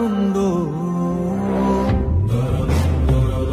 rumbo.